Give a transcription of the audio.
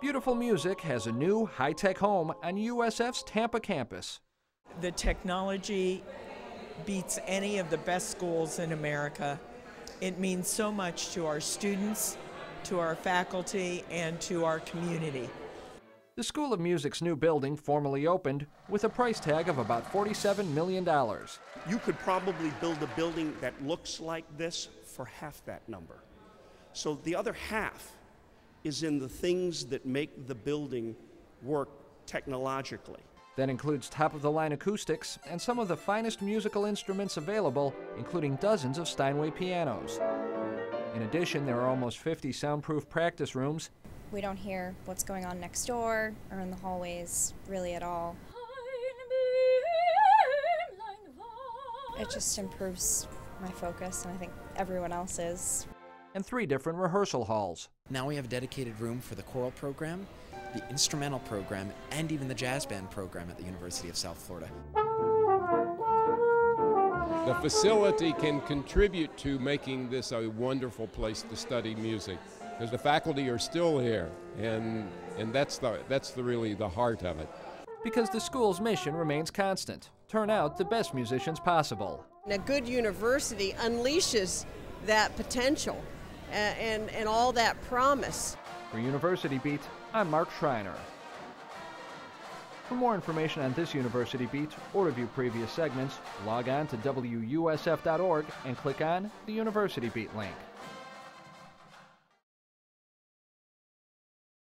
Beautiful Music has a new high tech home on USF's Tampa campus. The technology beats any of the best schools in America. It means so much to our students, to our faculty, and to our community. The School of Music's new building formally opened with a price tag of about $47 million. You could probably build a building that looks like this for half that number. So the other half is in the things that make the building work technologically. That includes top of the line acoustics and some of the finest musical instruments available, including dozens of Steinway pianos. In addition, there are almost 50 soundproof practice rooms. We don't hear what's going on next door or in the hallways really at all. It just improves my focus, and I think everyone else's. And three different rehearsal halls. Now we have a dedicated room for the choral program, the instrumental program, and even the jazz band program at the University of South Florida. The facility can contribute to making this a wonderful place to study music because the faculty are still here, and, and that's, the, that's the, really the heart of it. Because the school's mission remains constant turn out the best musicians possible. And A good university unleashes that potential and, and, all that promise. For University Beat, I'm Mark Schreiner. For more information on this University Beat or to view previous segments, log on to WUSF.org and click on the University Beat link.